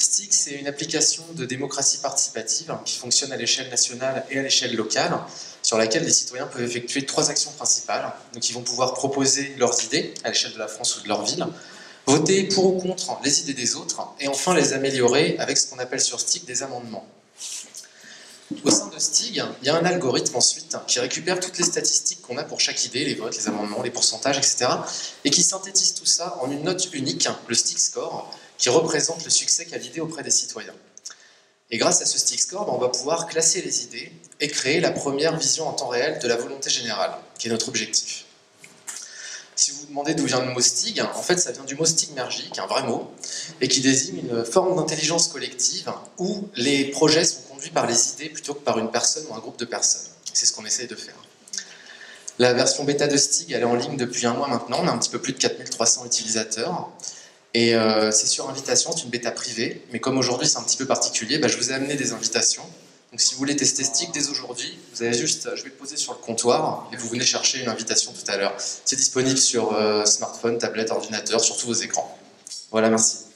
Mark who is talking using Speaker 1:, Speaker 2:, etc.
Speaker 1: STIG, c'est une application de démocratie participative qui fonctionne à l'échelle nationale et à l'échelle locale, sur laquelle les citoyens peuvent effectuer trois actions principales. Donc, ils vont pouvoir proposer leurs idées à l'échelle de la France ou de leur ville, voter pour ou contre les idées des autres, et enfin les améliorer avec ce qu'on appelle sur STIG des amendements. Au sein de STIG, il y a un algorithme ensuite qui récupère toutes les statistiques qu'on a pour chaque idée, les votes, les amendements, les pourcentages, etc. et qui synthétise tout ça en une note unique, le STIG score, qui représente le succès qu'a l'idée auprès des citoyens. Et grâce à ce STIG score, ben, on va pouvoir classer les idées et créer la première vision en temps réel de la volonté générale, qui est notre objectif. Si vous vous demandez d'où vient le mot STIG, en fait ça vient du mot stigmergique, un vrai mot, et qui désigne une forme d'intelligence collective où les projets sont par les idées plutôt que par une personne ou un groupe de personnes. C'est ce qu'on essaye de faire. La version bêta de Stig, elle est en ligne depuis un mois maintenant. On a un petit peu plus de 4300 utilisateurs. Et euh, c'est sur invitation, c'est une bêta privée. Mais comme aujourd'hui c'est un petit peu particulier, bah, je vous ai amené des invitations. Donc si vous voulez tester Stig dès aujourd'hui, vous avez juste, je vais le poser sur le comptoir et vous venez chercher une invitation tout à l'heure. C'est disponible sur euh, smartphone, tablette, ordinateur, sur tous vos écrans. Voilà, merci.